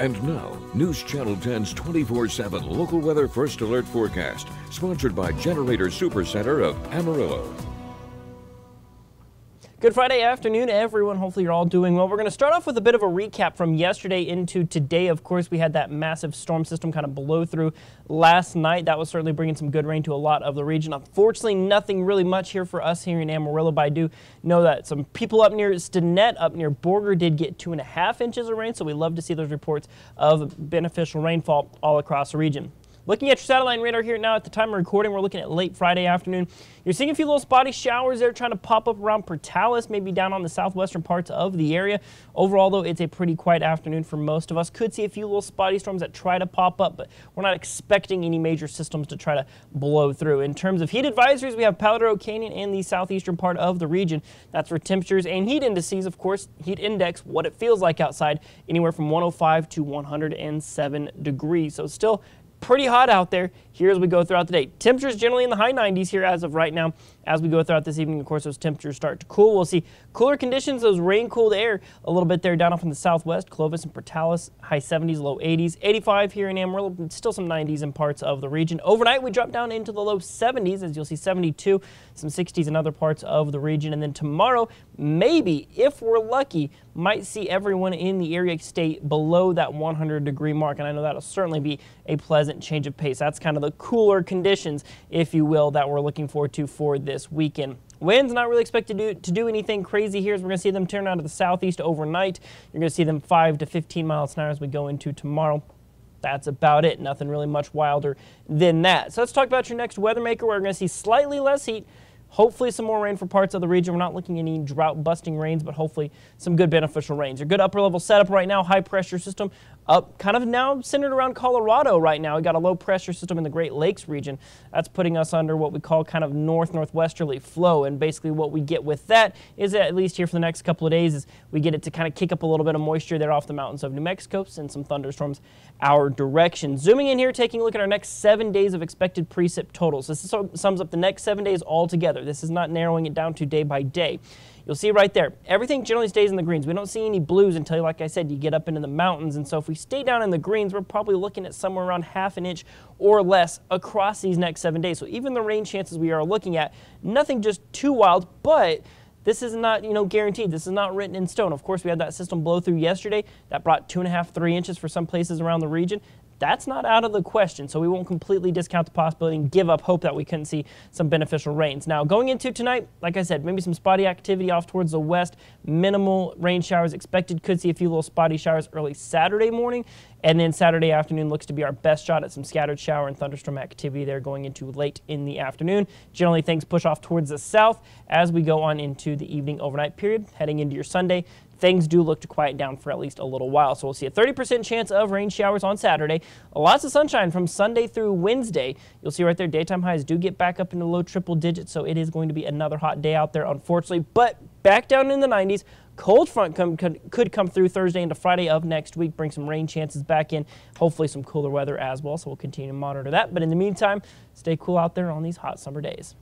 And now, News Channel 10's 24 7 local weather first alert forecast, sponsored by Generator Supercenter of Amarillo. Good Friday afternoon, everyone. Hopefully, you're all doing well. We're going to start off with a bit of a recap from yesterday into today. Of course, we had that massive storm system kind of blow through last night. That was certainly bringing some good rain to a lot of the region. Unfortunately, nothing really much here for us here in Amarillo, but I do know that some people up near Stinnett, up near Borger, did get two and a half inches of rain. So we love to see those reports of beneficial rainfall all across the region. Looking at your satellite radar here now at the time of recording, we're looking at late Friday afternoon. You're seeing a few little spotty showers there trying to pop up around Portales, maybe down on the southwestern parts of the area. Overall, though, it's a pretty quiet afternoon for most of us. Could see a few little spotty storms that try to pop up, but we're not expecting any major systems to try to blow through. In terms of heat advisories, we have Palo Duro Canyon and the southeastern part of the region. That's for temperatures and heat indices, of course, heat index, what it feels like outside, anywhere from 105 to 107 degrees. So still pretty hot out there here as we go throughout the day. Temperatures generally in the high 90s here as of right now. As we go throughout this evening, of course, those temperatures start to cool. We'll see cooler conditions, those rain-cooled air a little bit there down off in the southwest. Clovis and Portales, high 70s, low 80s. 85 here in Amarillo, still some 90s in parts of the region. Overnight, we drop down into the low 70s, as you'll see 72, some 60s in other parts of the region. And then tomorrow, maybe, if we're lucky, might see everyone in the area stay below that 100 degree mark. And I know that'll certainly be a pleasant change of pace. That's kind of the cooler conditions, if you will, that we're looking forward to for this weekend. Winds not really expected to do, to do anything crazy here as we're going to see them turn out of the southeast overnight. You're going to see them 5 to 15 miles an hour as we go into tomorrow. That's about it. Nothing really much wilder than that. So let's talk about your next weather maker. We're going to see slightly less heat Hopefully some more rain for parts of the region. We're not looking at any drought busting rains, but hopefully some good beneficial rains. Your good upper level setup right now, high pressure system up kind of now centered around Colorado right now. We got a low pressure system in the Great Lakes region. That's putting us under what we call kind of north northwesterly flow. And basically what we get with that is at least here for the next couple of days is we get it to kind of kick up a little bit of moisture there off the mountains of New Mexico and some thunderstorms our direction. Zooming in here, taking a look at our next seven days of expected precip totals. This sums up the next seven days all together. This is not narrowing it down to day by day. You'll see right there, everything generally stays in the greens. We don't see any blues until, like I said, you get up into the mountains. And so if we stay down in the greens, we're probably looking at somewhere around half an inch or less across these next seven days. So even the rain chances we are looking at, nothing just too wild, but this is not, you know, guaranteed. This is not written in stone. Of course, we had that system blow through yesterday. That brought two and a half, three inches for some places around the region that's not out of the question. So we won't completely discount the possibility and give up hope that we couldn't see some beneficial rains. Now, going into tonight, like I said, maybe some spotty activity off towards the west, minimal rain showers expected. Could see a few little spotty showers early Saturday morning. And then Saturday afternoon looks to be our best shot at some scattered shower and thunderstorm activity there going into late in the afternoon. Generally, things push off towards the south as we go on into the evening overnight period. Heading into your Sunday, things do look to quiet down for at least a little while. So we'll see a 30% chance of rain showers on Saturday. Lots of sunshine from Sunday through Wednesday. You'll see right there, daytime highs do get back up into low triple digits, so it is going to be another hot day out there, unfortunately. But back down in the 90s. Cold front come, could, could come through Thursday into Friday of next week, bring some rain chances back in. Hopefully some cooler weather as well, so we'll continue to monitor that. But in the meantime, stay cool out there on these hot summer days.